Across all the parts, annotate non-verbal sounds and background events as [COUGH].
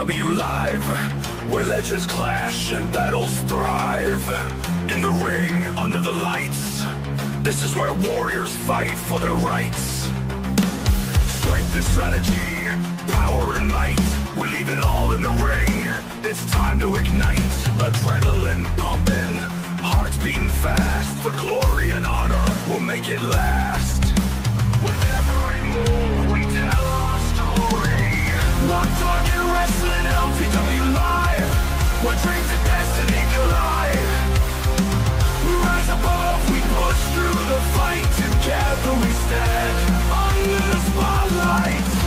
LTW Live, where legends clash and battles thrive. In the ring, under the lights, this is where warriors fight for their rights. Strength and strategy, power and might, we leave it all in the ring. It's time to ignite, adrenaline pumping, hearts beating fast. For glory and honor, we'll make it last. One talking wrestling live, where dreams and destiny collide. Rise above, we push through the fight. Together we stand under the spotlight.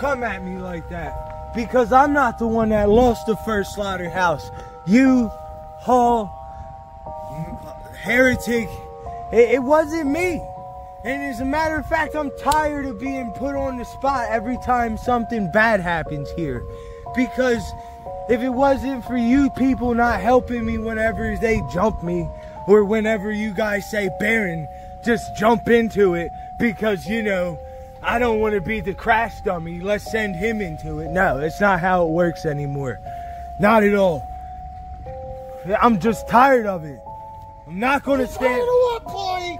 Come at me like that. Because I'm not the one that lost the first slaughterhouse. You, Hall, Heretic, it, it wasn't me. And as a matter of fact, I'm tired of being put on the spot every time something bad happens here. Because if it wasn't for you people not helping me whenever they jump me, or whenever you guys say, Baron, just jump into it, because you know, I don't want to be the crash dummy. Let's send him into it. No, it's not how it works anymore. Not at all. I'm just tired of it. I'm not going to stand. Tired boy?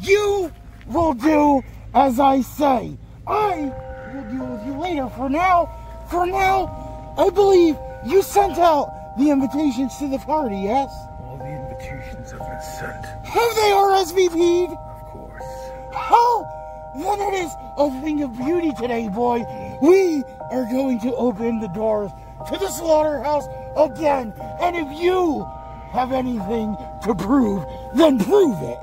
You will do as I say. I will deal with you later. For now, for now, I believe you sent out the invitations to the party, yes? All the invitations have been sent, Have they RSVP'd? Of is a thing of beauty today, boy. We are going to open the doors to the slaughterhouse again. And if you have anything to prove, then prove it.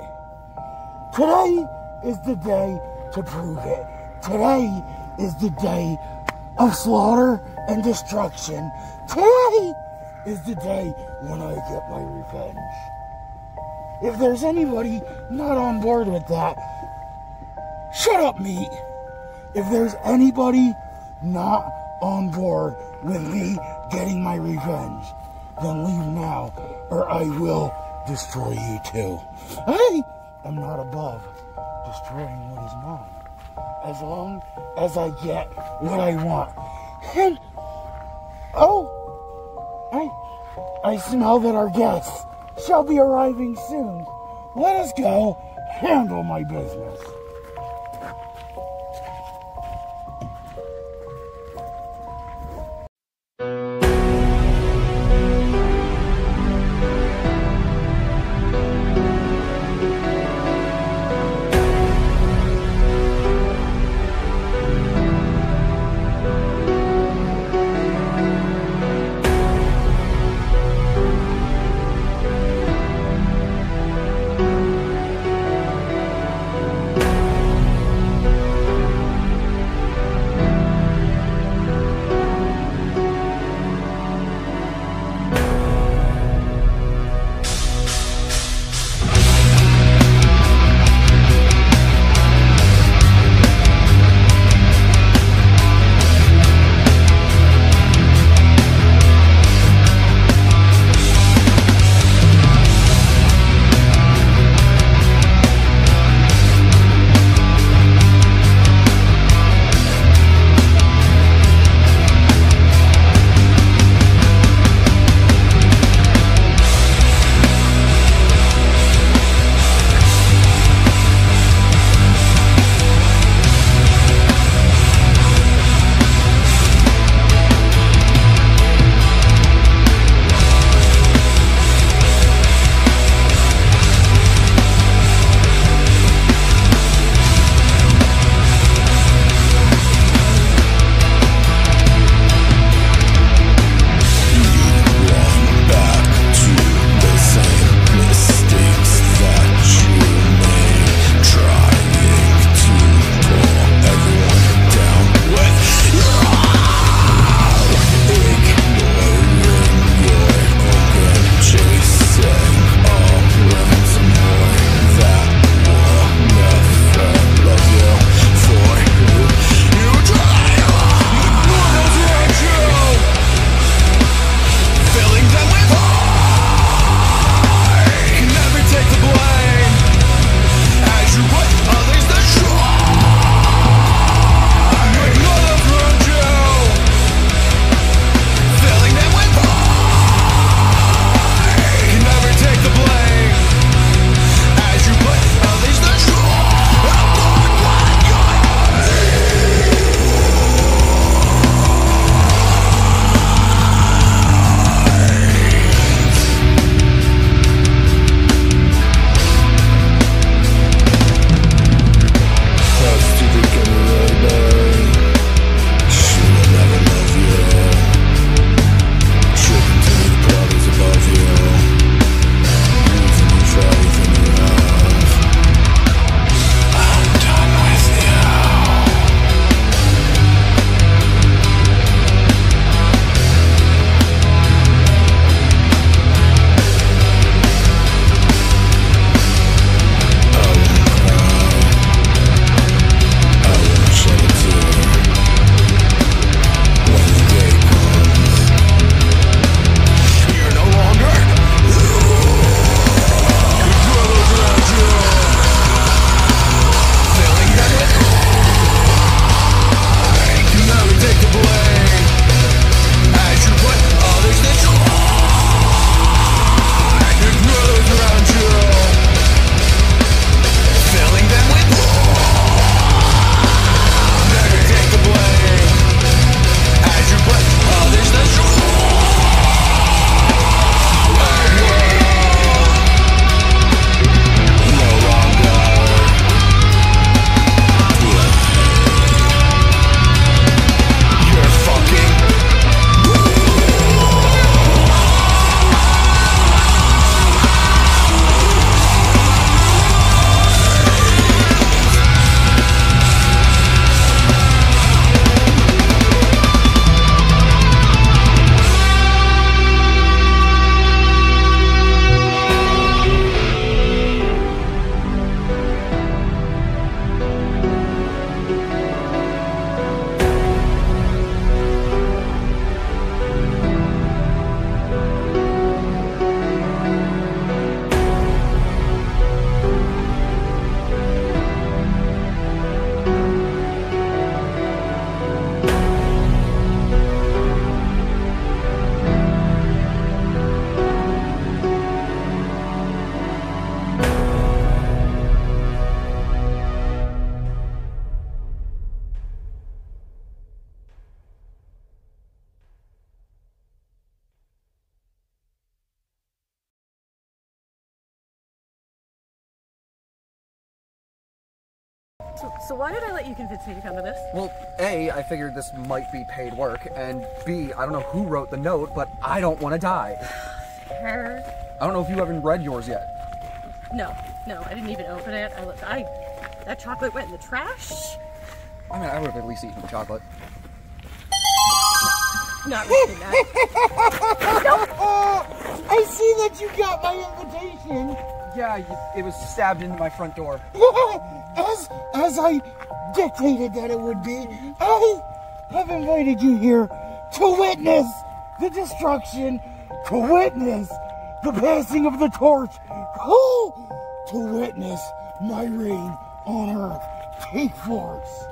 Today is the day to prove it. Today is the day of slaughter and destruction. Today is the day when I get my revenge. If there's anybody not on board with that, Shut up, meat. If there's anybody not on board with me getting my revenge, then leave now, or I will destroy you too. I am not above destroying what is mine, as long as I get what I want. And oh, I I smell that our guests shall be arriving soon. Let us go handle my business. Figured this might be paid work, and B, I don't know who wrote the note, but I don't want to die. Her? I don't know if you haven't read yours yet. No, no, I didn't even open it. I, looked- I, that chocolate went in the trash. I mean, I would have at least eaten the chocolate. Not risking that. [LAUGHS] Uh, I see that you got my invitation. Yeah, it was stabbed into my front door. [LAUGHS] as as I dictated that it would be, I have invited you here to witness the destruction, to witness the passing of the torch, oh, to witness my reign on earth take force.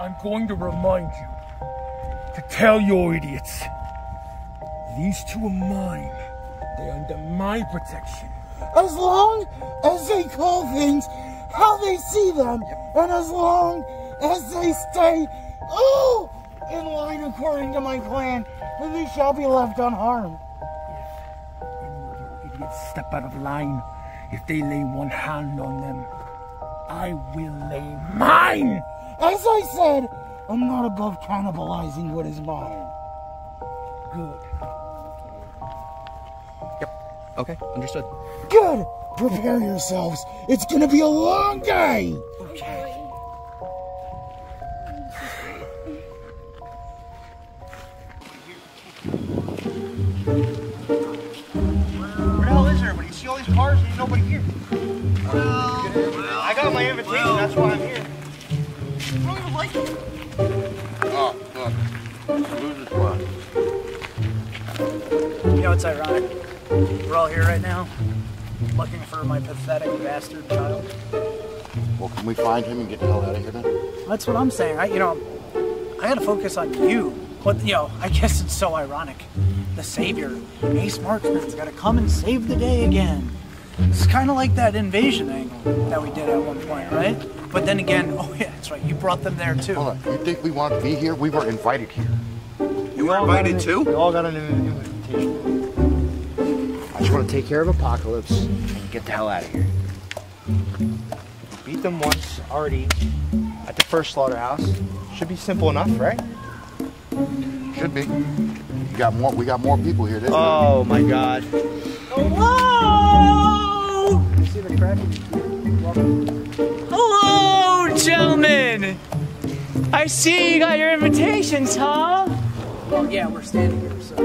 I'm going to remind you to tell your idiots these two are mine. They're under my protection. As long as they call things how they see them, and as long as they stay, oh, in line according to my plan, then they shall be left unharmed. Any of you idiots step out of line. If they lay one hand on them, I will lay mine. As I said, I'm not above cannibalizing what is mine. Good. Yep. Okay, understood. Good! Prepare yourselves. It's gonna be a long day! Where the hell is everybody? You see all these cars and there's nobody here. I got my invitation, that's why I'm here. I don't even like it. Oh, look. Loser's spot. You know what's ironic? We're all here right now, looking for my pathetic bastard child. Well, can we find him and get the hell out of here then? That's what I'm saying. I, you know, I gotta focus on you. But you know, I guess it's so ironic. The savior, Ace Marksman's gotta come and save the day again. It's kind of like that invasion angle that we did at one point, right? But then again, [LAUGHS] oh yeah, that's right. You brought them there too. Hold on. You think we want to be here? We were invited here. You were invited too? We all got an invitation. I just want to take care of Apocalypse and get the hell out of here. Beat them once already at the first slaughterhouse. Should be simple enough, right? Should be. You got more. We got more people here this time. Oh my god. Hello! You see the crack? Hello, gentlemen! I see you got your invitations, huh? Well, yeah, we're standing here, so.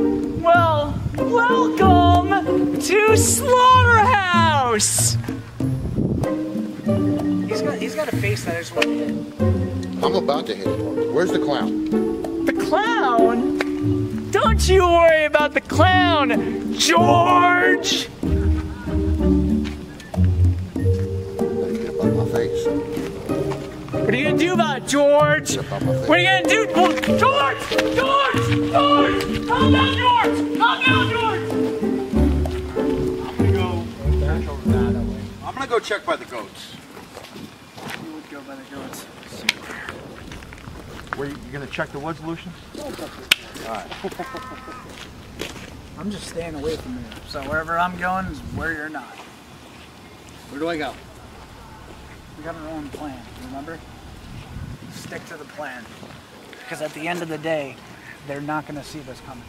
Well, welcome to Slaughterhouse! He's got, he's got a face that I just want to hit. I'm about to hit it. Where's the clown? The clown? Don't you worry about the clown, George! What are you gonna do about it, George? Get up out my face. What are you gonna do? Well, George! George! George! Calm down, George! Calm down, George! I'm gonna go check by the goats. You would go by the goats. Where you, you gonna check the woods, Lucian? [LAUGHS] I'm just staying away from you. So wherever I'm going is where you're not. Where do I go? We got our own plan, remember? Stick to the plan. Because at the end of the day, they're not gonna see this coming.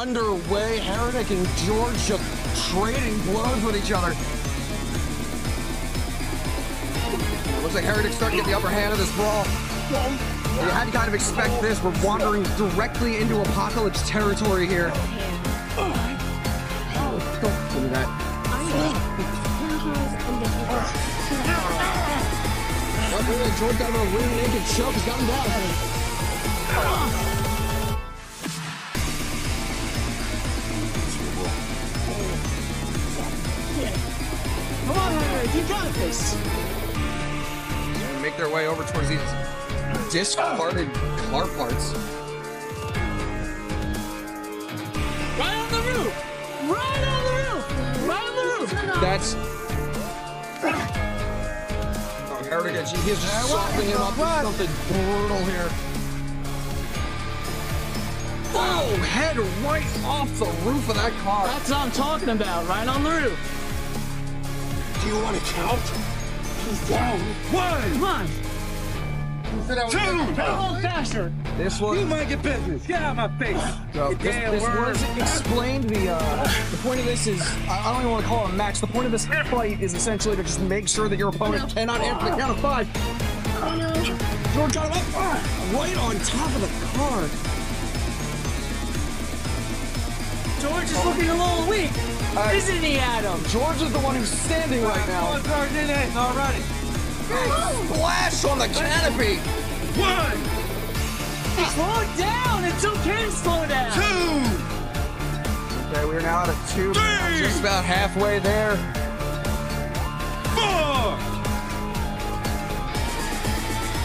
Underway. Heretic and George trading blows with each other. Looks like Heretic's starting to get the upper hand of this brawl. You had to kind of expect this. We're wandering directly into Apocalypse territory here. Don't do that. Look George got him a rear naked choke. He's got him down. You got this! Make their way over towards these discarded car parts. Right on the roof! Right on the roof! Right on the roof! That's. Oh, Heretic, he is just softening him up with something brutal here. Oh, head right off the roof of that car. That's what I'm talking about, right on the roof. Do you want to count? He's down. One! Come on! Two! A little faster! This one. You mind your business. Get out of my face. So this, damn this worm. was explained. The uh, the point of this is I I don't even want to call it a match. The point of this fight is essentially to just make sure that your opponent cannot enter the count of five. Oh no! George got him up right on top of the car. George is looking a little weak, Uh, isn't he, Adam? George is the one who's standing right now. Alrighty. Splash on the canopy. One! Slow down! It's okay to slow down! Two! Okay, we're now at a two. Three! Just about halfway there. Four!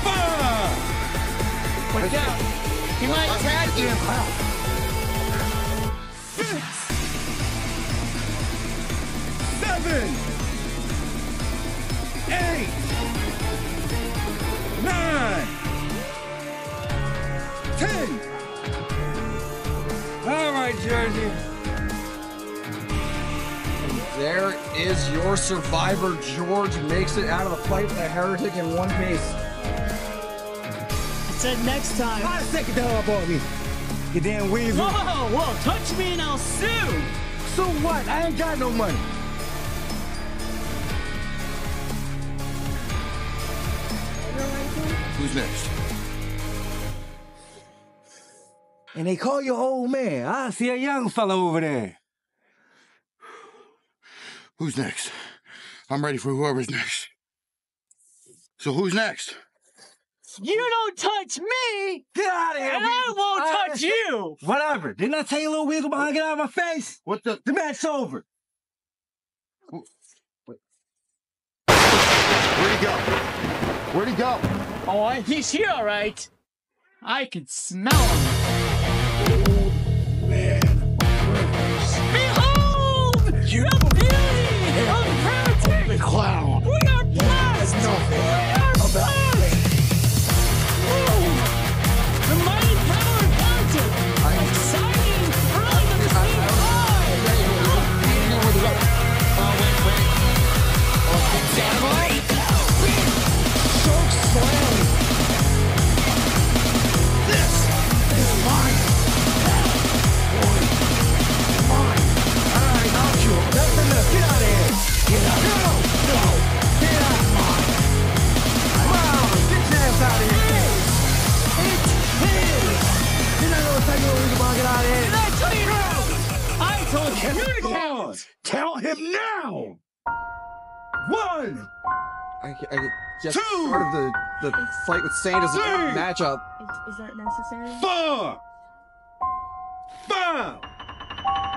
Five! Watch out! He might tag you! Six! Seven! Eight! Nine! Ten! All right, Jersey. There is your survivor. George makes it out of the fight with a heretic in one piece. I said next time. Try to take it down on me. You damn weasel. Whoa, whoa, touch me and I'll sue! So what? I ain't got no money. Next? And they call you old man. I see a young fellow over there. Who's next? I'm ready for whoever's next. So who's next? You don't touch me! Get out of here! And I won't I- touch [LAUGHS] you! Whatever. Didn't I tell you, little weasel behind get out of my face? What the? The match's over. Where'd he go? Where'd he go? Oh, he's here, all right. I can smell him. Told you to count! Count him now! One! I, I just Two! part of the, the fight with Saint is a Three! matchup. Is, is that necessary? Four! Five!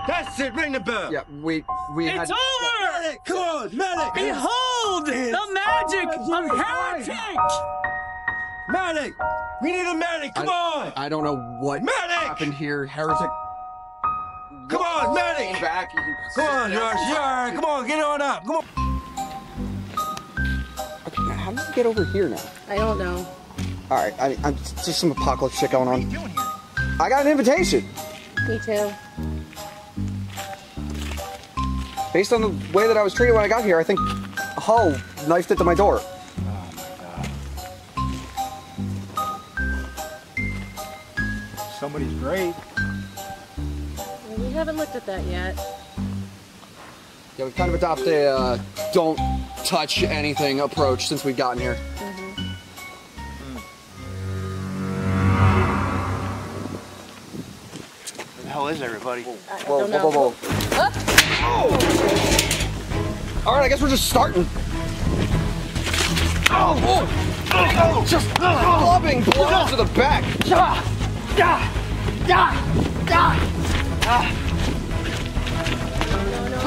That's it, ring the bell! Yeah, we we had. It's over! Medic, come on, medic! Behold the magic of Heretic! Medic! We need a medic, come I- on! I don't know what Medic! happened here. Heretic. Come on, medic! Came back. Come on, George, you alright? Come on, get on up, come on! Okay, how did you get over here now? I don't know. All right, I, I'm just some apocalypse shit going on. I got an invitation. Me too. Based on the way that I was treated when I got here, I think Hull knifed it to my door. Somebody's great. We haven't looked at that yet. Yeah, we've kind of adopted a uh, don't touch anything approach since we've gotten here. Where the hell is everybody? I Whoa, don't whoa, know. whoa, whoa. All right, I guess we're just starting. Oh, oh, oh, just clubbing blows to the back.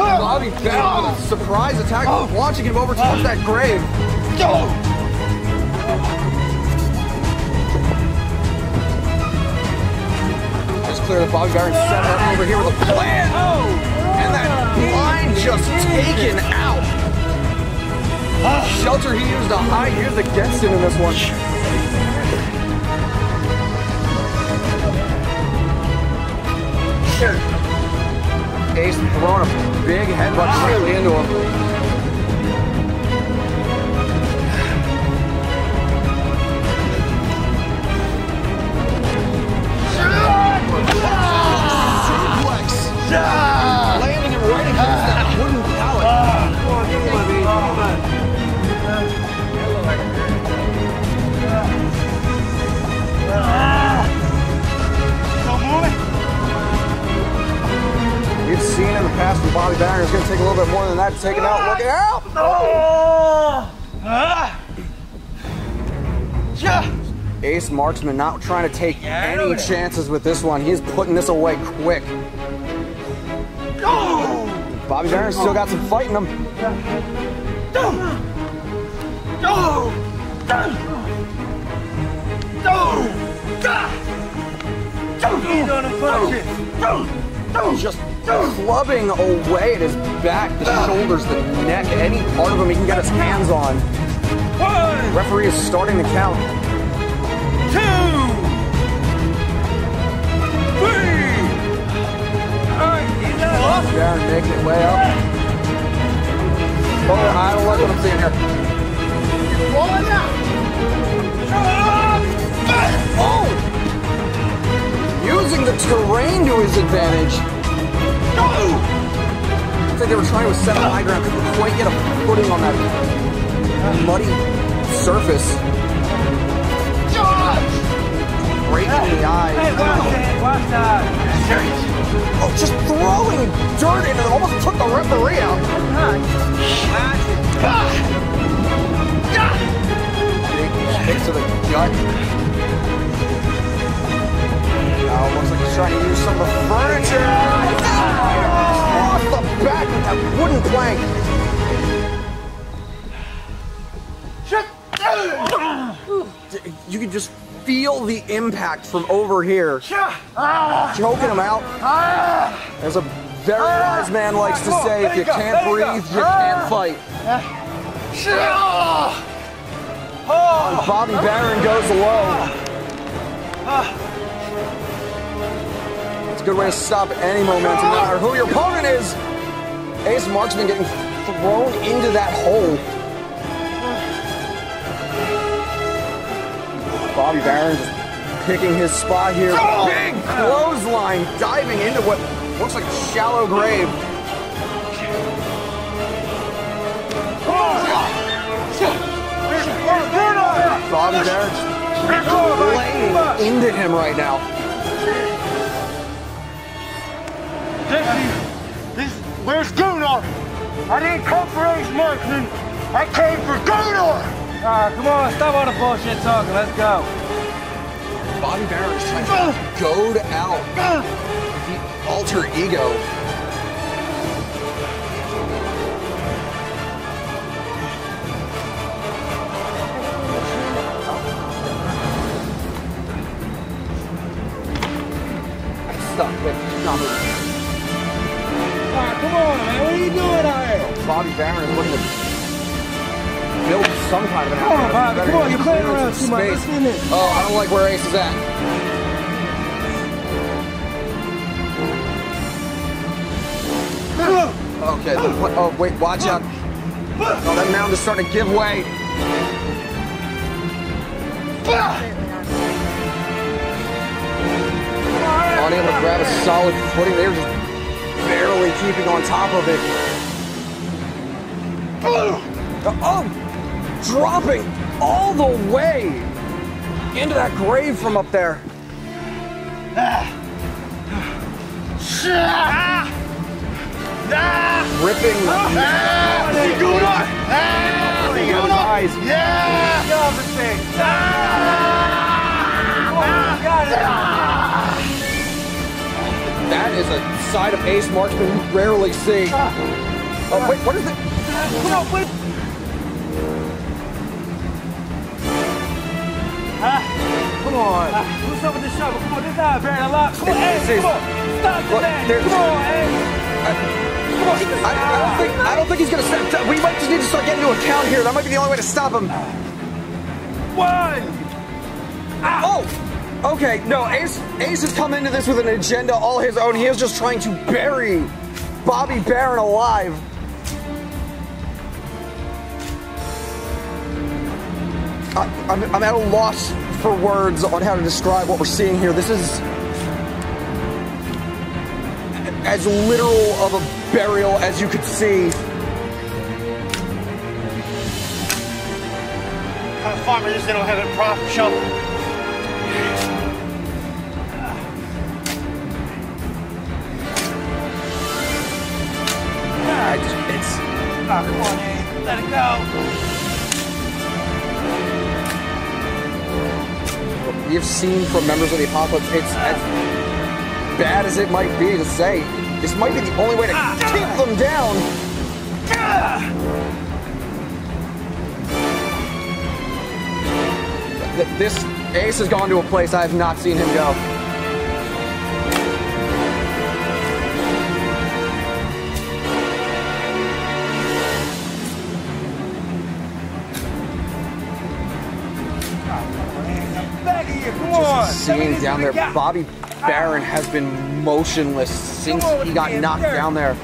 Bobby back with a surprise attack, launching him over towards that grave. Go! Just clear the Bobby Baron set up over here with a plan. And that blind just taken out. Shelter he used to hide. Here's the guest in this one. Sure. Ace throwing a big headbutt directly into him. Suplex. Seen in the past with Bobby Barron, it's going to take a little bit more than that to take him out. Look out! Ah! Ace Marksman not trying to take any chances with this one. He's putting this away quick. Bobby Barron's still got some fight in him. Just clubbing away at his back, the shoulders, the neck, any part of him he can get his hands on. Referee is starting the count. Two. Three. All right, Baron making it way up. Oh, I don't like what I'm seeing here. Oh! Using the terrain to his advantage. Looks like they were trying to set a high ground, couldn't quite get a footing on that muddy surface. Right in the eye. Oh, just throwing dirt in it almost took the referee out. Big kick to the gut. Now looks like he's trying to use some of the furniture. Off the back with that wooden plank. You can just feel the impact from over here. Choking him out. As a very wise man likes to say, if you can't breathe, you can't fight. And Bobby Barron goes low. It's a good way to stop any momentum, no matter who your opponent is. Ace Marksman getting thrown into that hole. Bobby Barron just picking his spot here. Big clothesline diving into what looks like a shallow grave. Bobby Barron laying into him right now. This, where's Gunnar? I didn't come for Ace Marksman. I came for Gunnar. Ah, come on, stop all the bullshit talking. Let's go. Bobby Barron is trying to goad out the alter ego. Stop it. Stop it. Ah, come on, man. What are you doing out here? Bobby Barron is looking to build some kind of an Come on. Bobby, come on, you're playing around too much. Let's in this. Oh, I don't like where Ace is at. Okay, oh wait, watch out. Oh, that mound is starting to give way. Unable to grab a solid footing, they were just barely keeping on top of it. Oh, dropping all the way into that grave from up there. Ripping the ah. eyes. Ah. That is a side of Ace Marksman you rarely see. Ah. Oh, wait, what is it? Ah. Come on, ah, wait. Come on. What's up with the shovel? Come on, this not Baron. A lot. Come on, Ace. Come on. Stop the man. Come on, Ace. Come on. I, I don't think I don't think he's gonna step. We might just need to start getting into a count here. That might be the only way to stop him. One. Oh, okay. No, Ace Ace has come into this with an agenda all his own. He is just trying to bury Bobby Barron alive. I, I'm, I'm at a loss for words on how to describe what we're seeing here. This is as literal of a burial as you could see. kind of farmer is don't have a shovel? I just, it's Ah, come on. Let it go. we have seen from members of the apocalypse. It's as bad as it might be to say. This might be the only way to keep them down. Th- This Ace has gone to a place I have not seen him go. Come on. Seeing down there. Bobby Barron has been motionless since he got knocked down there.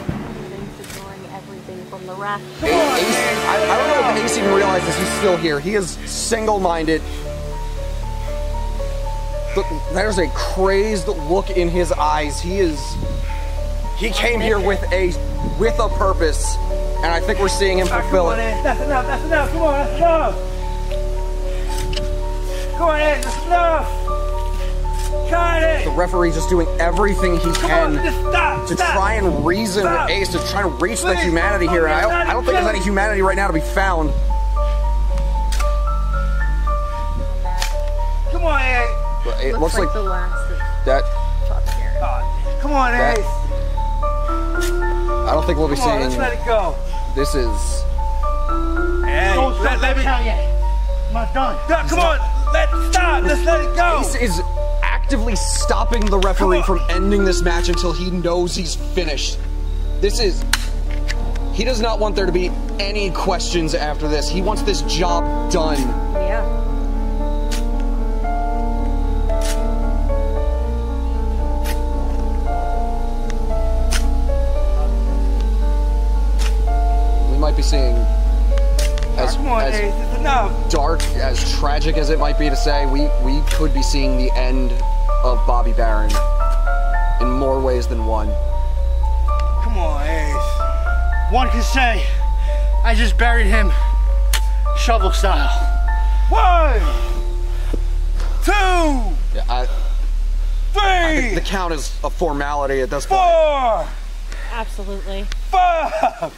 from the rack. Ace, I, I don't know if Ace even realizes he's still here. He is single-minded. Look, there's a crazed look in his eyes. He is. He came here with a with a purpose, and I think we're seeing him fulfill it. That's enough. That's enough. Come on. That's enough. Come on, Ace. That's enough. Cut it. The referee just doing everything he Come can on, stop. to stop. try and reason Stop. with Ace to try and reach the Please, humanity don't here. And I don't, I don't think there's any humanity right now to be found. Come on, Ace. But It looks, like, the last that. Come on, That- Ace. I don't think we'll be Come on, seeing. let's let it go. This is. Hey, Don't let, stop let me. count yet. I'm not done. No, come on. Let stop. Let's let it go. Ace is actively stopping the referee from ending this match until he knows he's finished. This is. He does not want there to be any questions after this. He wants this job done. Yeah. We might be seeing. As, on, as enough. dark, as tragic as it might be to say, we, we could be seeing the end of Bobby Barron in more ways than one. Come on, Ace. One can say, I just buried him shovel style. One, two, Yeah, I, three, I think the count is a formality at this point. four, Absolutely. five.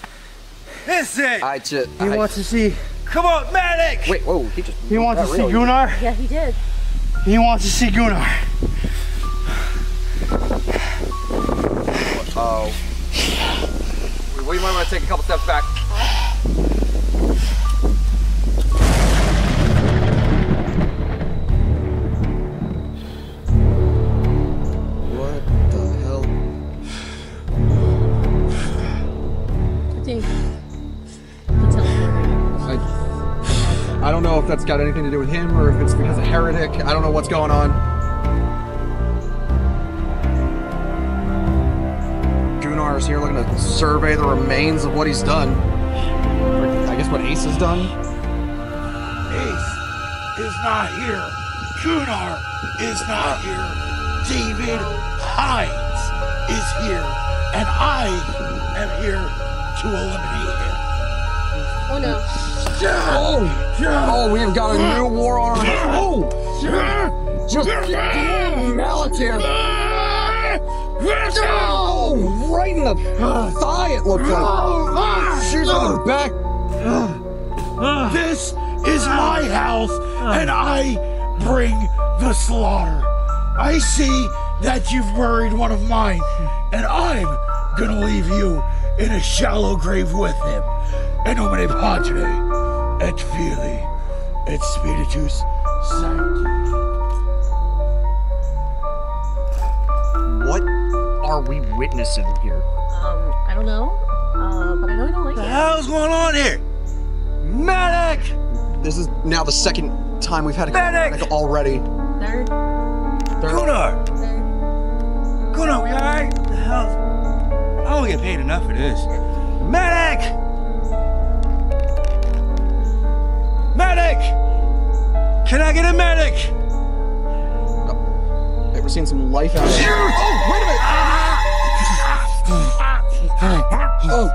This it. I just. He wants to see. Come on, medic. Wait, whoa, he just. He wants to see really- Gunnar. Yeah, he did. He wants to see Gunnar. Oh. We might want to take a couple steps back. That's got anything to do with him or if it's because of Heretic. I don't know what's going on. Gunnar is here looking to survey the remains of what he's done. Or I guess what Ace has done. Ace is not here. Gunnar is not here. David Hines is here. And I am here to eliminate him. Oh no. Oh, oh, we have got a new war on our hands. Oh, just mallet here. Oh, right in the thigh it looked like. She's in the back. This is my house, and I bring the slaughter. I see that you've buried one of mine, and I'm gonna leave you in a shallow grave with him. En nomine Patri, et Fili, et Spiritus Sancti. What are we witnessing here? Um, I don't know, uh, but I know don't like the it. The hell's going on here? Medic! This is now the second time we've had a medic, already. Third. Third. Gunnar! Third. Gunnar, we alright? The hell? I don't get paid enough for this. Can I get a medic? Hey, we're seeing some life out here. Oh, wait a minute! Oh,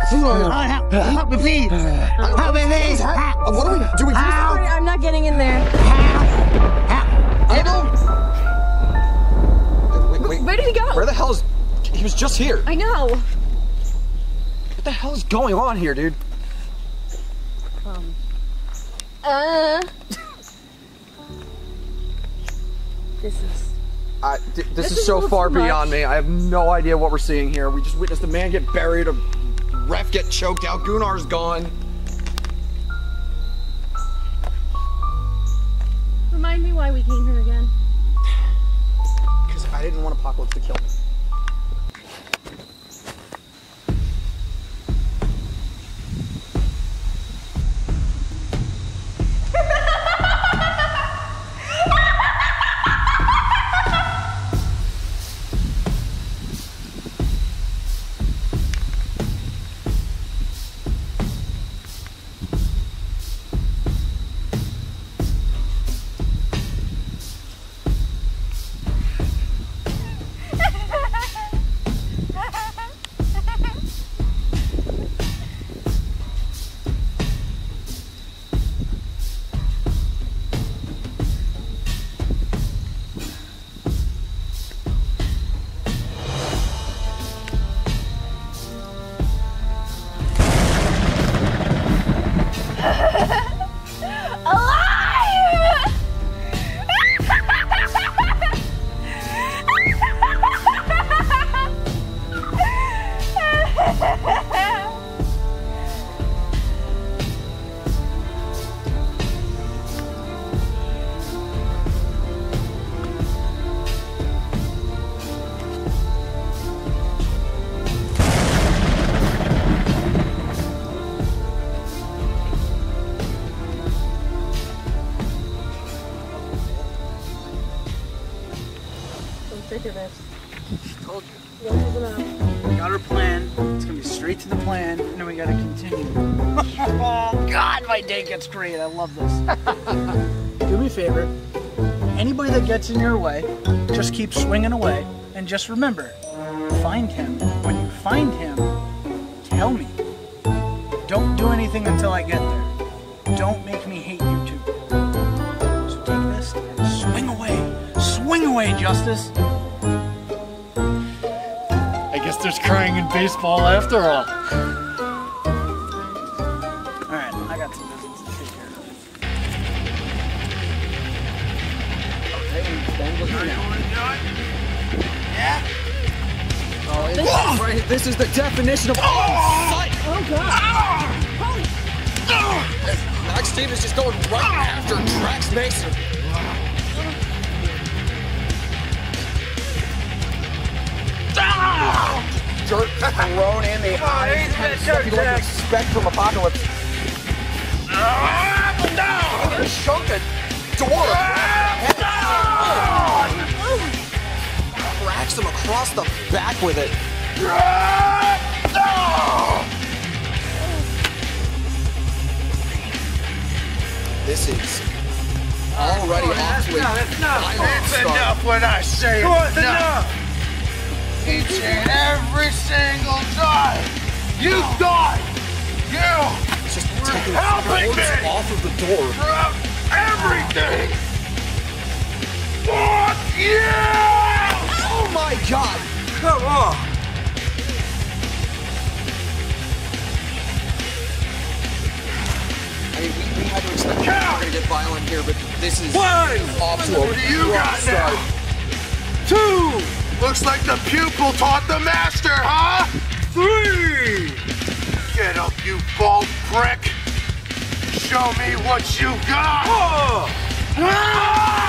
help, help me, please. Help me, please. What do we do? We use Sorry, I'm not getting in there. I don't. Wait, wait. Where did he go? Where the hell is? He was just here. I know. What the hell is going on here, dude? Um. Uh. This is. I, th- this, This is, is so far beyond me. I have no idea what we're seeing here. We just witnessed a man get buried, a ref get choked out, Gunnar's gone. Remind me why we came here again. [SIGHS] Because I didn't want Apocalypse to kill my day gets great. I love this. [LAUGHS] Do me a favor. Anybody that gets in your way, just keep swinging away, and just remember, find him. When you find him, tell me. Don't do anything until I get there. Don't make me hate you two. So take this and swing away. Swing away, Justice. I guess there's crying in baseball after all. Is this is the definition of sight. Oh god. Max Stevens just going right after Drax Mason. Dirt thrown in the eyes. Kind of stuff you don't expect from Apocalypse. A chunk of door. Cracks him across the back with it. This is already oh, off to a violent start. when I say What's enough? Each and every single time you die, you Just were taking helping the me off of the door. throughout everything. Fuck you! Oh my god! Come on. I mean, we, we had to expect we were gonna get violent here, but this is One. off to a What do you rough got now? start. Two. Looks like the pupil taught the master, huh? Three. Get up, you bald prick. Show me what you got. Ah!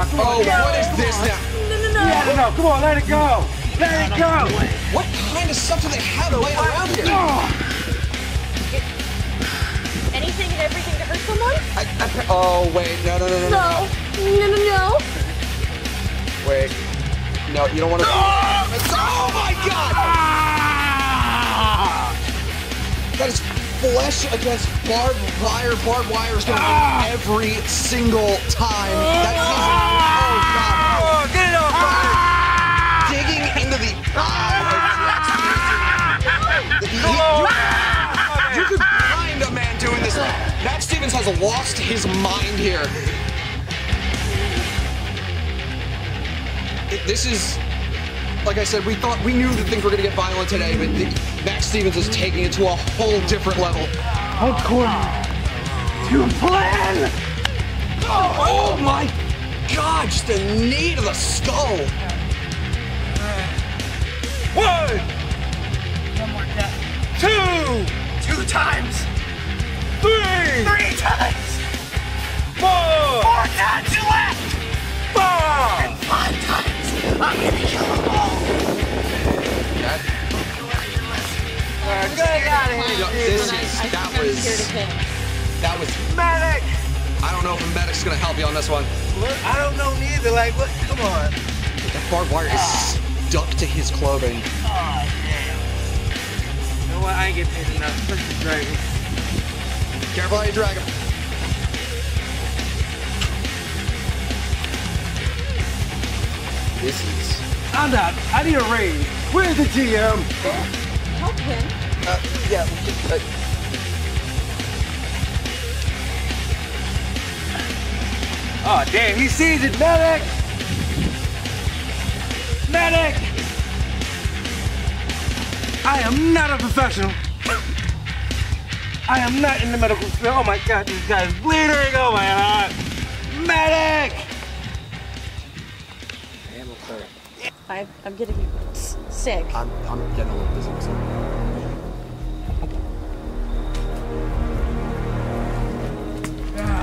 No! Oh, what is this now? No, no, no! Yeah, no, no, come on, let it go. Let it go. What kind of stuff do they have laying around here? Anything and everything to hurt someone? I, I, oh, wait, no, no, no, no, No. No, no, no. Wait. No, you don't want to. Oh my god! Ah! That is flesh against barbed wire. Barbed wire is going to win every single time. That ah! isn't. Oh god. Get it off, ah! Digging into the eye Jack Stevens. You, ah! you could find a man doing this. Max Stevens has lost his mind here. It- this is, like I said, we thought we knew that things were going to get violent today, but the, Max Stevens is taking it to a whole different level. According to plan. Oh, my God! Just a knee to the skull. One. Two. Two times. Three. Three times. Four. Four times left. Five. Five times. I'm gonna kill them all. Get out of You know, here. this is that was that was medic. I don't know if a medic's gonna help you on this one. Look, I don't know neither. Like, what? Come on. That barbed wire is stuck to his clothing. Oh, damn. You know what? I ain't getting paid enough. Let's just drag it. Careful how you drag him. This is. I'm not. I need a raise. Where's the GM? Oh. Help him. Uh, yeah. Uh, Oh, damn. He sees it. Medic. Medic. I am not a professional. I am not in the medical field. Oh my God, this guy is bleeding. Oh my God. Medic. I, I'm getting s- sick. I'm, I'm getting a little dizzy myself.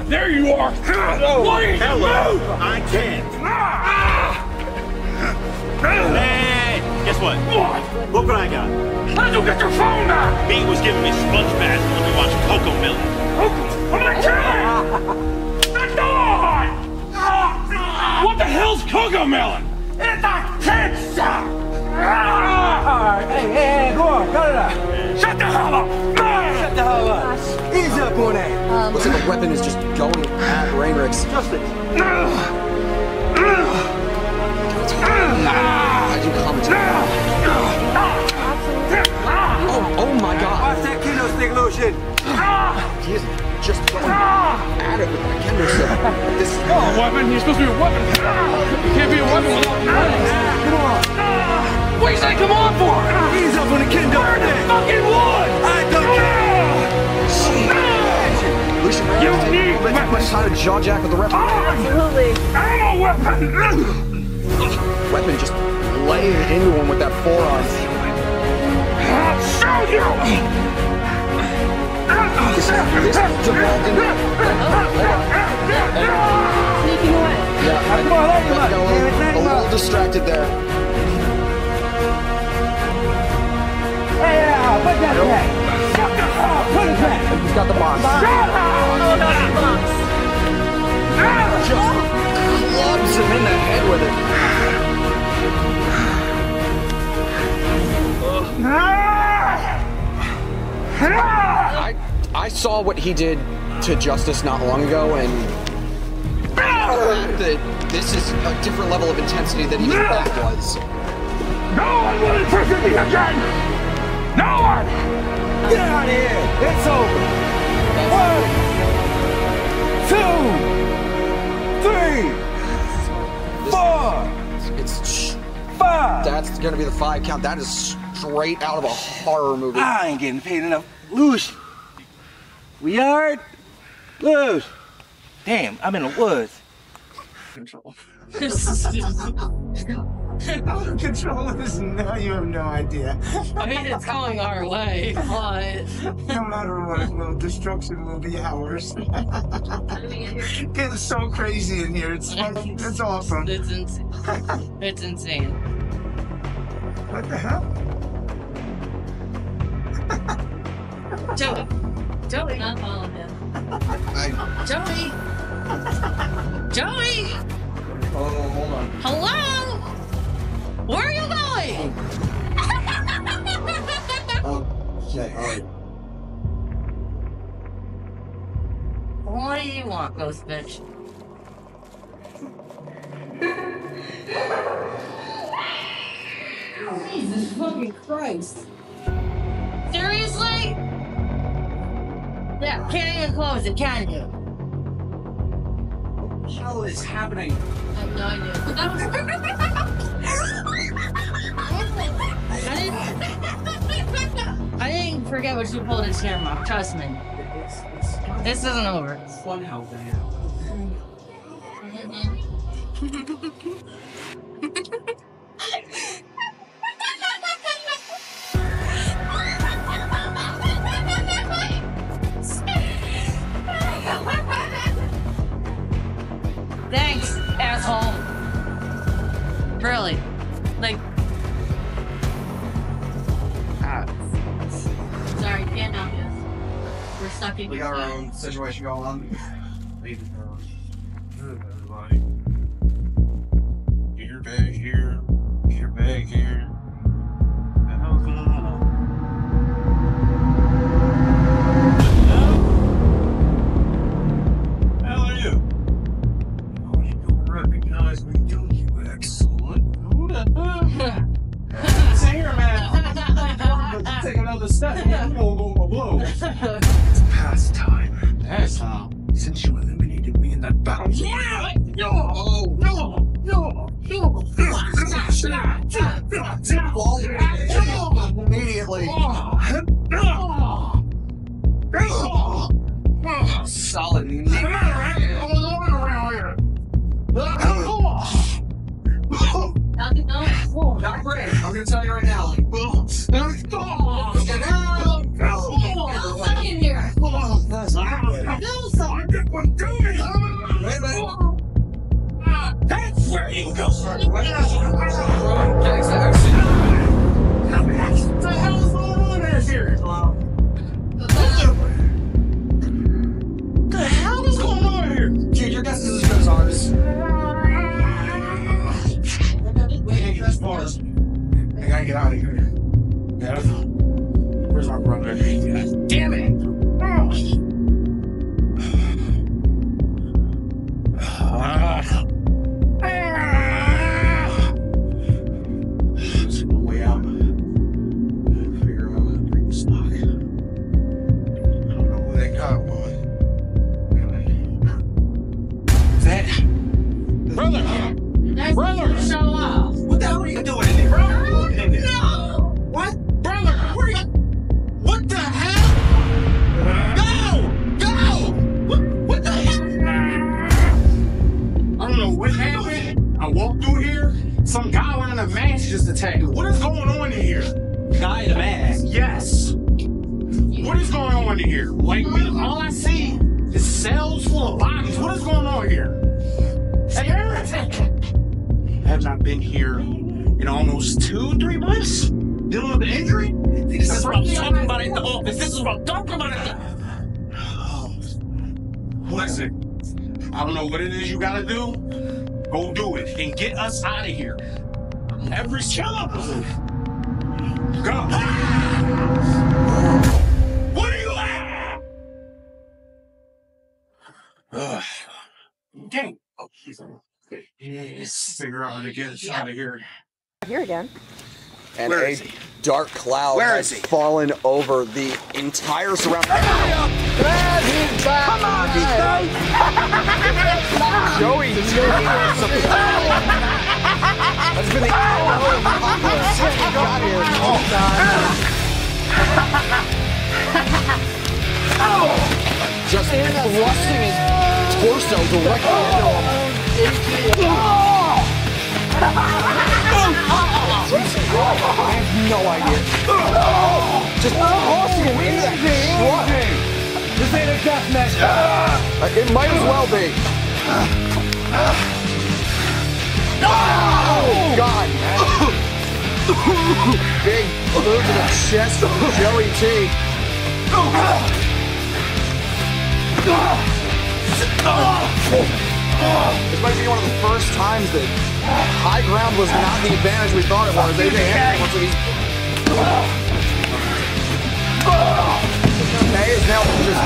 There you are. Oh, Why Hello. I can't. Ah! Ah! Hey, guess what? What? Look what I got. How'd you get your phone back? Pete was giving me sponge baths when we watched Cocomelon. I'm gonna kill you! The dog! Ah! What the hell's Cocomelon? It's a cancer! Hey, hey, hey, go on. Cut it out. Shut the hell up! Shut the hell up. Ease up on that. Looks like the weapon is just going at Rainrix. I do commentary. Oh, oh my god. Watch that kendo stick Lucian. He is just going at it with that kendo stick. This is Oh, weapon? You're supposed to be a weapon. You can't be a weapon without Come on. What do you say come on for? Ease up on the kendo Burn the fucking wood! I don't care. Lucian You Rainrix need taking too much time to jaw jack with the referee. Absolutely. I'm a weapon! Weapon just laying into him with that forearm. I'll show you! This, this devolved into. Sneaking away. Yeah, I, Come on, let him I up. got a Damn it, let little, a little distracted there. Put that back. Put it back. He's got the box. Oh, no, box. Just clubs him in the head with it. Ah! I I saw what he did to Justice not long ago, and that this is a different level of intensity than even that was. No one will imprison me again! No one! Get out of here. It's over. One, two, three, four, It's five. that's gonna be the five count. That is straight out of a horror movie. I ain't getting paid enough. Loose. We are Loose. Damn, I'm in the woods. There's- [LAUGHS] [LAUGHS] How to control this? No, you have no idea. I mean, it's going our way, but. [LAUGHS] No matter what, it will, destruction will be ours. [LAUGHS] it's so crazy in here. It's it's awesome. It's insane. It's insane. What the hell? Joey. Joey. Not follow him. Joey. Joey. Oh, hold on. Hello. Where are you going? Oh, shit. All right. What do you want, ghost bitch? Jesus fucking Christ. Seriously? Yeah, can't even close it, can you? What the hell is happening? I have no idea. [LAUGHS] forget what you pulled his camera. Trust me. This isn't over. Fun helping Thanks, going on. Leave it alone. That. I don't know what it is you gotta do. Go do it and get us out of here. Every chill up. Go. What are you at? Ugh. [SIGHS] Dang. Oh, Yes. Figure out how to get us out of here. Here again. And Where a is he? dark cloud Where has is he? fallen over the entire surrounding. Come on, Joey, [LAUGHS] That's been the hour of apocalypse since we got here. Oh, Just thrusting his torso directly into him. Oh, oh, oh. [LAUGHS] I have no idea. Just tossing him into that truck. This ain't a death match. Uh, It might as well be. Oh, God. Man. Big move to the chest of Joey T. This might be one of the first times that high ground was not the advantage we thought it was. They had looks like he's May is now just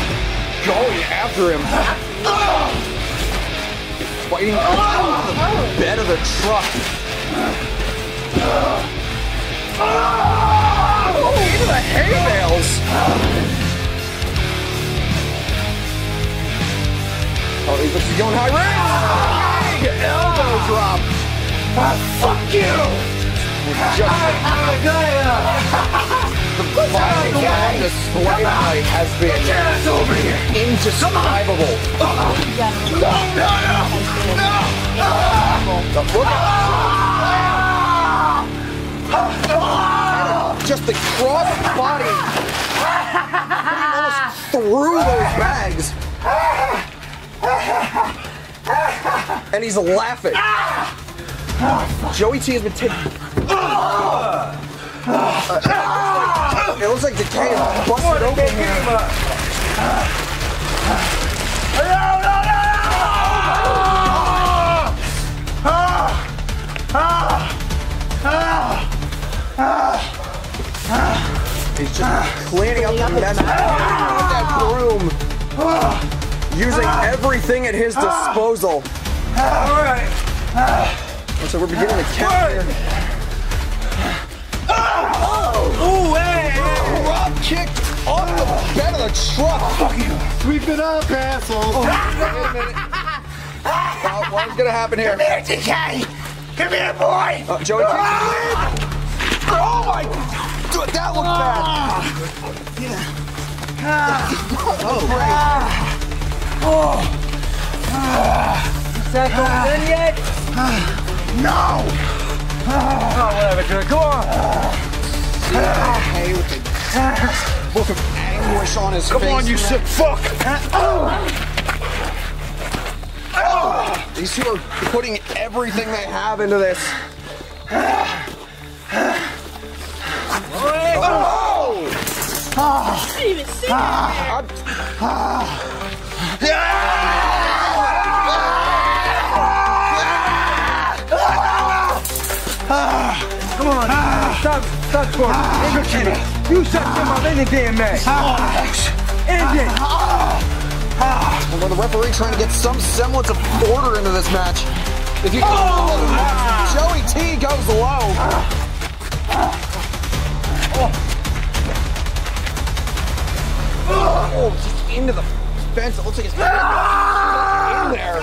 going after him. Fighting on the bed of the truck. Into the hay bales. Oh, he's looks going high range. Big elbow drop. fuck you. Just the violence on display tonight has been indescribable. The look at just the cross body almost through those bags. [LAUGHS] And he's laughing. Joey T has been taking. Uh, it looks like Decay is busted open here. He's just cleaning up the mess with that broom. Using ah. everything at his ah. disposal. Ah. Alright. So we're beginning to count here. Oh! Ooh, hey! Rob kicked off the bed of the truck. Fuck you. Sweep it up, asshole. Oh. Wait a minute. Well, what's gonna happen here? Come here, TK. Come here, boy. Uh, Joey T. Oh my! Dude, that looked bad. Yeah. Oh, great. Is that going in yet? No. Oh, whatever, Drew. Come on. Hey, with the look of anguish on his Come face. on, you sick fuck. oh These two are putting everything they have into this. Oh! Didn't even see Come on. Stop. Stop scoring. End. You shut him up any damn match. End it. And the referee trying to get some semblance of order into this match. If you Joey T goes low. Oh, just into the fence. It looks like it's [LAUGHS] in there.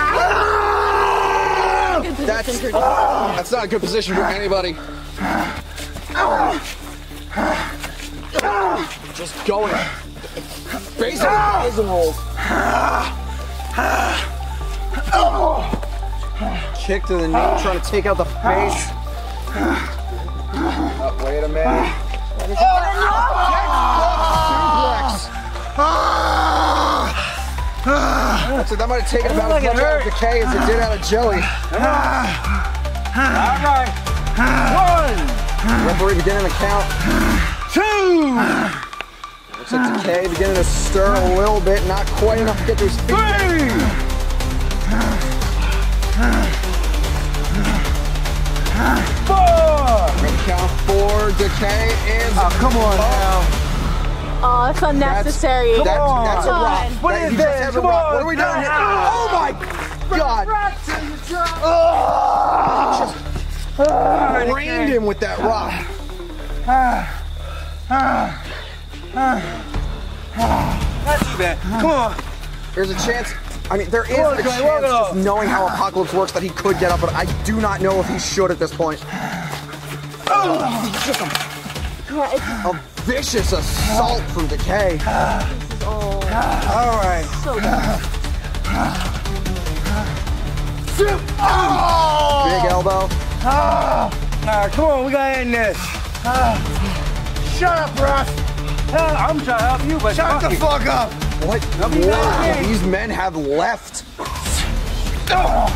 That's, [LAUGHS] that's not a good position for anybody. Just going. Basically, prison rolls. Kick to the knee, trying to take out the face. Oh, wait a minute. So that might have taken about as much out of Decay as it did out of Joey. All right. One. Referee beginning to count. Two. Looks like Decay beginning to stir a little bit, not quite enough to get to his feet. Three. Four. Gonna count four. Decay is. Oh, come on now. Oh, that's unnecessary. That's, that's, on. that's a rock. What That- is he this? has a Come rock. on. What are we doing here? Oh my god! Just ah. brained him with that rock. Not too bad. Come on. There's a chance. I mean, there is on, a chance, walk just knowing how Apocalypse works, that he could get up, but I do not know if he should at this point. Oh. It's just a, a vicious assault from Decay. [SIGHS] All right. So bad. [SIGHS] Oh! Big elbow. [SIGHS] Alright, come on, we gotta end this. Shut up, Russ. Uh, I'm trying to help you, but Shut the fuck up. What Nobody more got do me. these men have left? Uh,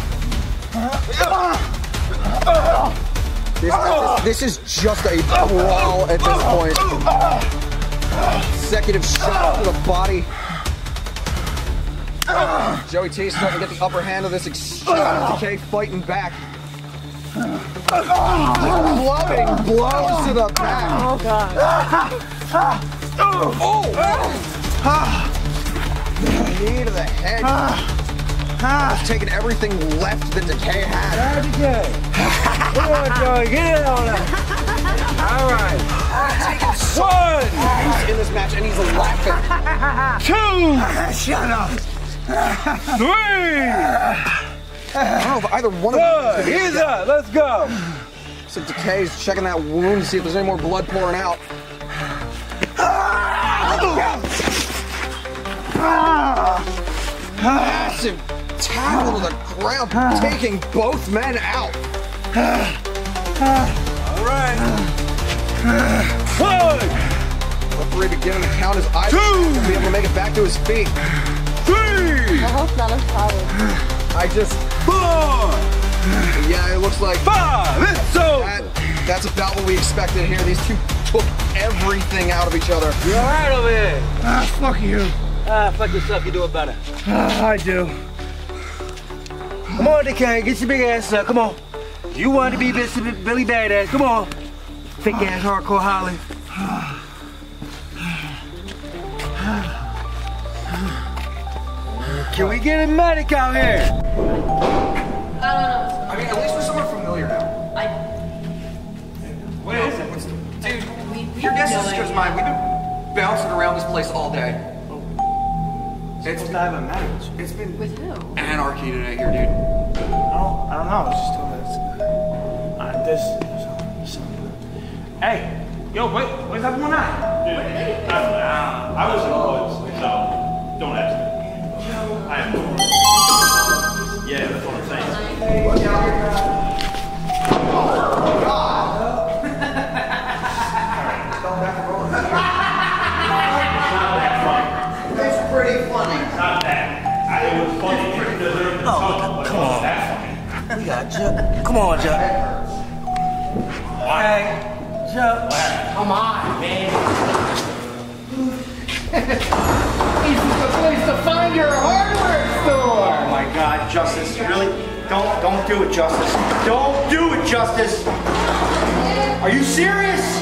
This, this, this is just a brawl at this point. Consecutive shot to the body. Joey T is starting to get the upper hand of this exchange. Decay fighting back. Clubbing blows to the back. Oh god. Oh! Ah. Knee to the head. It's taking everything left that Decay had. Decay. Come on, Joey, get it on that. All right. One! He's in this match and he's laughing. Two. Shut up. Three. I don't know if either one of them is He's up. Let's go. So Decay's checking that wound to see if there's any more blood pouring out. Ah! Ah! Massive tackle to the ground, taking both men out. All right. One. Referee beginning to count his eyes. Two. To be able to make it back to his feet. Three. I hope none of problem. I just. Four. Yeah, it looks like. Five. It's over. That, that's about what we expected here. These two took everything out of each other. You're all right over here? Ah, fuck you. Ah, fuck yourself. You do it better. Ah, I do. Come on, Decay. Get your big ass up. Come on. You want to be Mr. Billy Badass. Come on. Thick ass hardcore Holly. Can we get a medic out here? I don't know. I mean, at least we're somewhere familiar now. I, What is it? What's the, dude, your guess is as good as mine. We've been bouncing around this place all day. It's Supposed to have a medic. it's been with who? anarchy today here, dude. I don't, I don't know. It's just told us. Uh, this. So, hey, yo, wait, what's up going on? Dude, I, don't know. I was in the woods, so don't ask me. I have no idea. Yeah, that's what I'm saying. It deserved the song, but it wasn't that funny. We got Chuck. Come on, Chuck. Hey, Chuck. Come on, man. this is the place to find your hardware store. Oh my God, Justice, really? Don't, don't do it, Justice. Don't do it, Justice. Are you serious?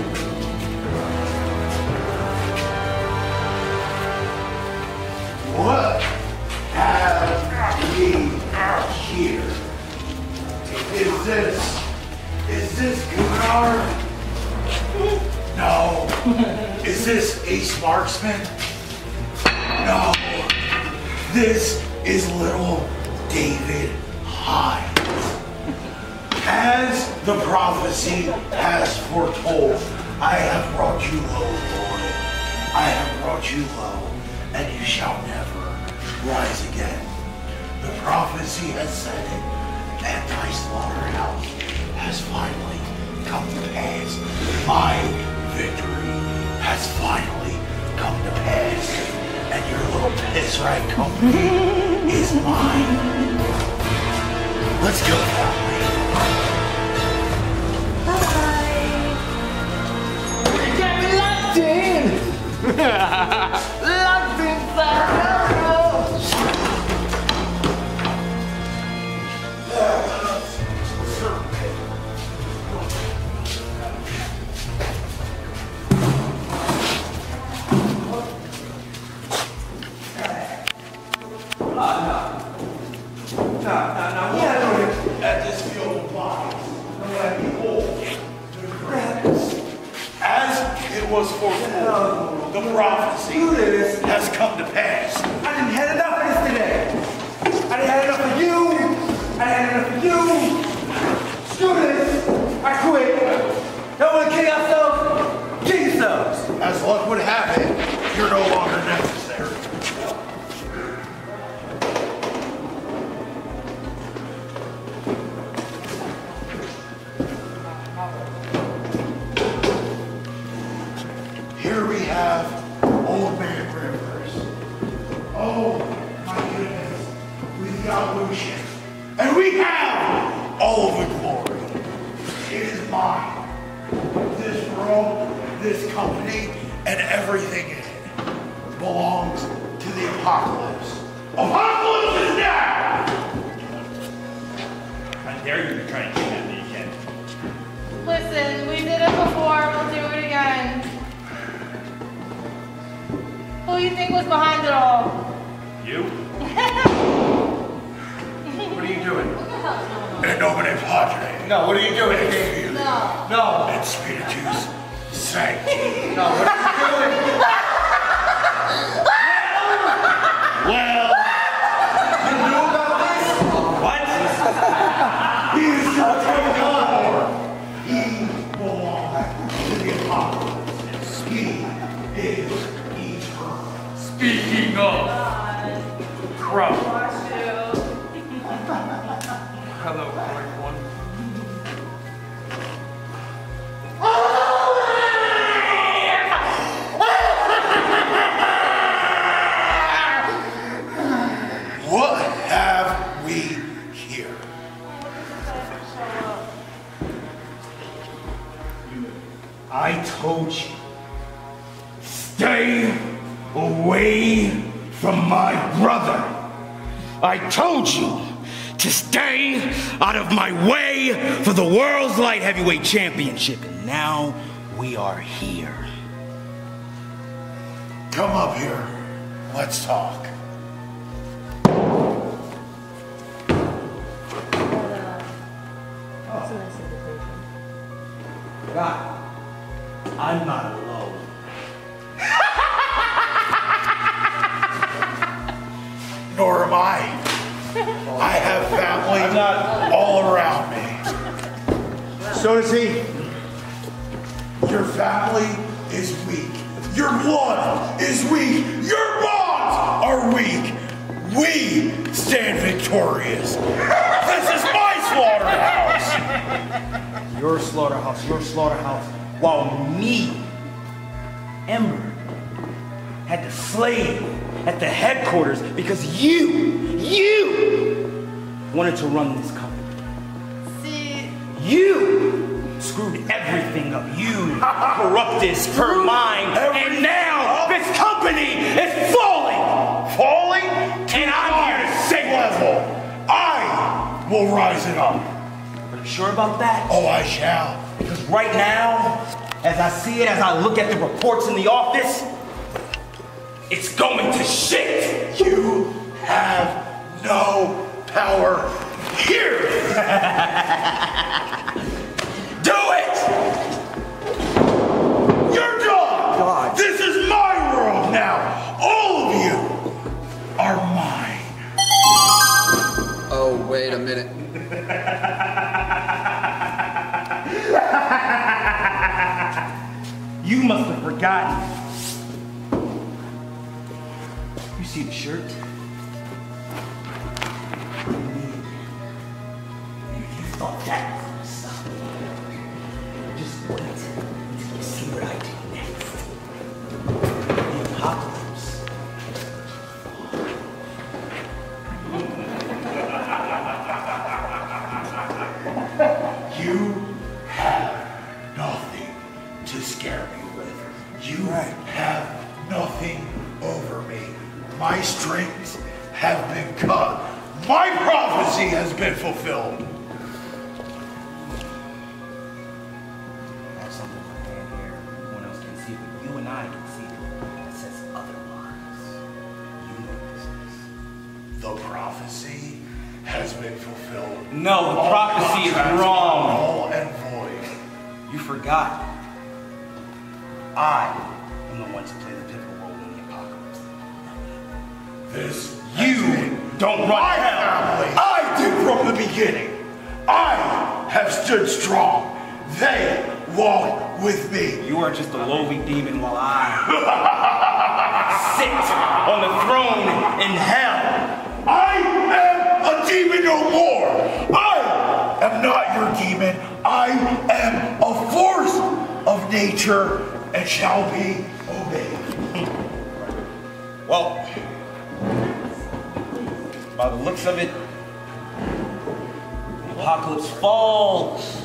No. [LAUGHS] Is this Ace Marksman? No. This is little David Hines. As the prophecy has foretold, I have brought you low, boy. I have brought you low, and you shall never rise again. The prophecy has said it. and Anti-slaughterhouse has finally come to pass. My victory has finally come to pass. And your little piss right company [LAUGHS] is mine. Let's go, family. You got me locked in! [LAUGHS] prophecy has come to pass. I didn't had enough of this today. I didn't had enough of you. I didn't had enough of you. Screw this. I quit. Don't want to kill yourself? Kill yourselves. As luck would have it, you're no longer What are you doing? In nomine Padre. No, what are you doing? No. No. And Spiritus Sancti. No, what are you doing? From my brother. I told you to stay out of my way for the world's light heavyweight championship. And now we are here. Come up here. Let's talk. God, I'm not So does he. Your family is weak. Your blood is weak. Your bonds are weak. We stand victorious. This is my slaughterhouse. Your slaughterhouse, your slaughterhouse, while me, Ember, had to slave at the headquarters because you, you wanted to run this company. See, You screwed everything up. You corrupted her mind, and now this company is falling. Falling And I'm here to save level. I will rise it up. Are you sure about that? Oh, I shall. Because right now, as I see it, as I look at the reports in the office, it's going to shit. You have no power here. [LAUGHS] done. This is my world now. All of you are mine. Oh, wait a minute. [LAUGHS] You must have forgotten. You see the shirt? You thought that was gonna stop. Just wait until you see what I do don't run my hell. family. I did from the beginning. I have stood strong. They walk with me. You are just a lowly demon while I [LAUGHS] sit on the throne in hell. I am a demon no more. I am not your demon. I am a force of nature and shall be obeyed. Well, by the looks of it, apocalypse falls,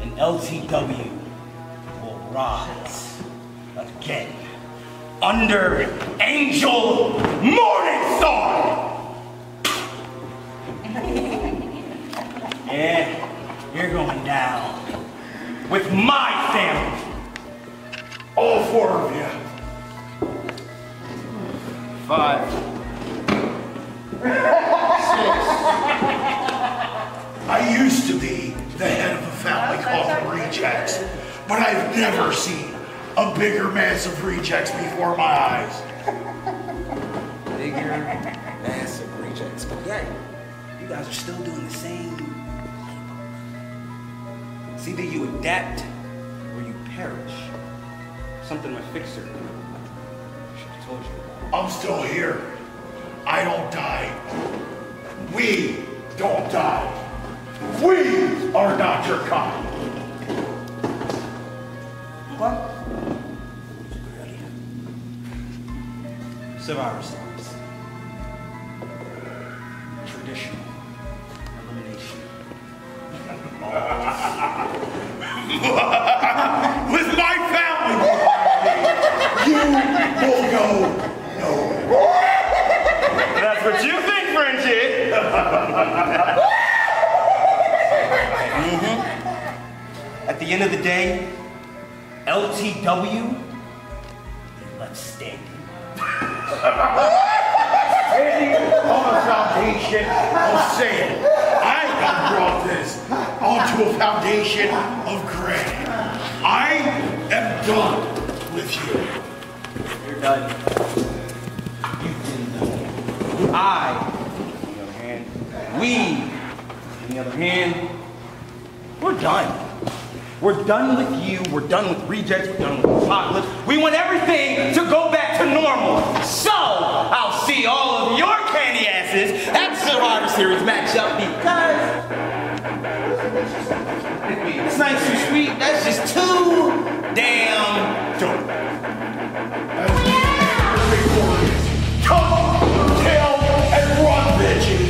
and LTW will rise again under Angel Morningstar. [LAUGHS] yeah, you're going down with my family. All four of you. Five. I used to be the head of a family called the Rejects, but I've never seen a bigger mass of rejects before my eyes. Bigger, massive rejects. But yet, you guys are still doing the same. It's either you adapt or you perish. Something my fixer should have told you about. I'm still here. I don't die. We don't die. We are not your kind. What? Survivor songs. Traditional. Elimination. [LAUGHS] With my family, you will go nowhere. That's what you think, Frenchie. Mhm. At the end of the day, LTW is left standing. Standing on a foundation of sin. I have brought this onto a foundation of granite. I am done with you. You're done. I, on the other hand, we, on the other hand, we're done. We're done with you. We're done with rejects. We're done with apocalypse. We want everything to go back to normal. So I'll see all of your candy asses at Survivor Series matchup because it's nice and sweet. That's just too damn. Run,